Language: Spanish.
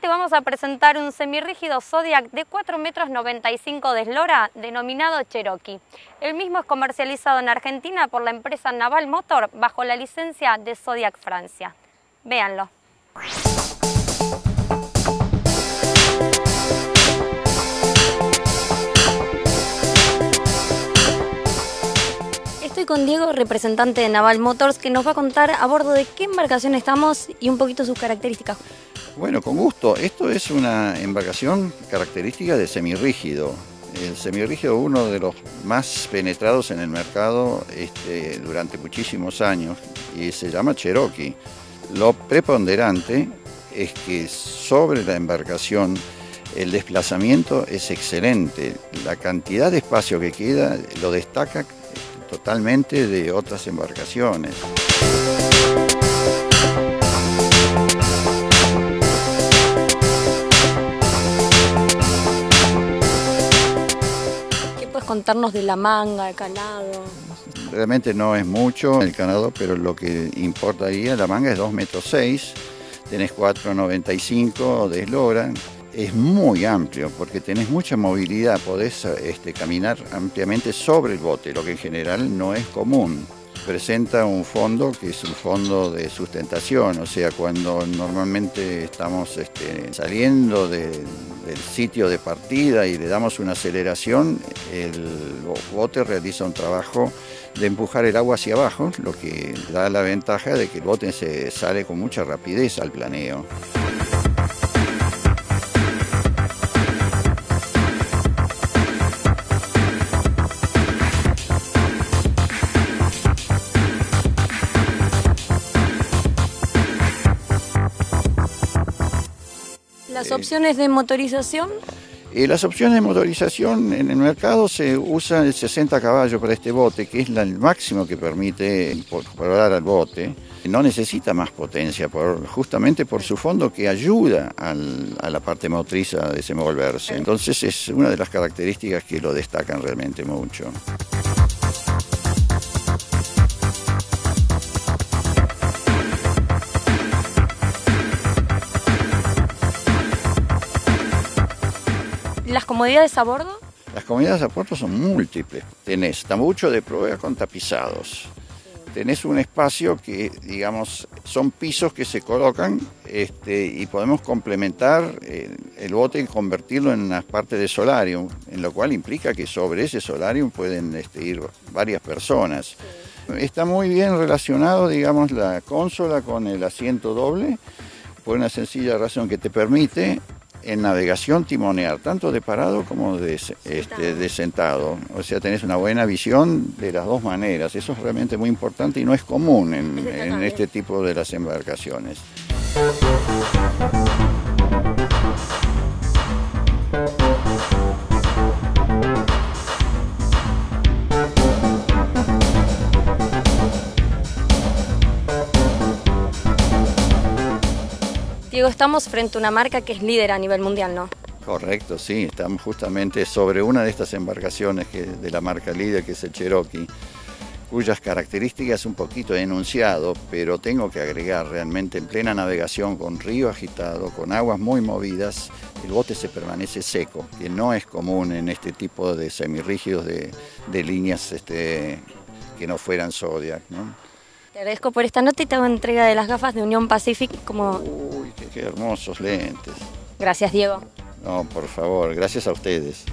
te vamos a presentar un semirrígido Zodiac de 4 metros 95 de eslora denominado Cherokee. El mismo es comercializado en Argentina por la empresa Naval Motor bajo la licencia de Zodiac Francia. Véanlo. Estoy con Diego, representante de Naval Motors, que nos va a contar a bordo de qué embarcación estamos y un poquito sus características. Bueno, con gusto. Esto es una embarcación característica de semirrígido. El semirrígido uno de los más penetrados en el mercado este, durante muchísimos años y se llama Cherokee. Lo preponderante es que sobre la embarcación el desplazamiento es excelente. La cantidad de espacio que queda lo destaca totalmente de otras embarcaciones. Contarnos de la manga, el canado? Realmente no es mucho el canado, pero lo que importa ahí, la manga es 2 metros 6, tenés 4,95 de eslora, es muy amplio porque tenés mucha movilidad, podés este, caminar ampliamente sobre el bote, lo que en general no es común presenta un fondo que es un fondo de sustentación, o sea, cuando normalmente estamos este, saliendo del sitio de partida y le damos una aceleración, el bote realiza un trabajo de empujar el agua hacia abajo, lo que da la ventaja de que el bote se sale con mucha rapidez al planeo. ¿Las opciones de motorización? Eh, las opciones de motorización en el mercado se usa el 60 caballos para este bote, que es el máximo que permite incorporar al bote. No necesita más potencia, justamente por su fondo que ayuda a la parte motriz a desenvolverse. Entonces es una de las características que lo destacan realmente mucho. ¿Las comodidades a bordo? Las comodidades a bordo son múltiples. Tenés tambucho de prueba con tapizados. Tenés un espacio que, digamos, son pisos que se colocan este, y podemos complementar eh, el bote y convertirlo en una parte de solarium, en lo cual implica que sobre ese solarium pueden este, ir varias personas. Está muy bien relacionado, digamos, la consola con el asiento doble, por una sencilla razón que te permite en navegación timonear, tanto de parado como de, este, de sentado. O sea, tenés una buena visión de las dos maneras. Eso es realmente muy importante y no es común en, en este tipo de las embarcaciones. Estamos frente a una marca que es líder a nivel mundial, ¿no? Correcto, sí, estamos justamente sobre una de estas embarcaciones de la marca líder, que es el Cherokee, cuyas características un poquito he enunciado, pero tengo que agregar realmente en plena navegación con río agitado, con aguas muy movidas, el bote se permanece seco, que no es común en este tipo de semirrígidos de, de líneas este, que no fueran Zodiac. ¿no? Te agradezco por esta nota y te hago entrega de las gafas de Unión Pacific como... Uy, qué, qué hermosos lentes. Gracias, Diego. No, por favor, gracias a ustedes.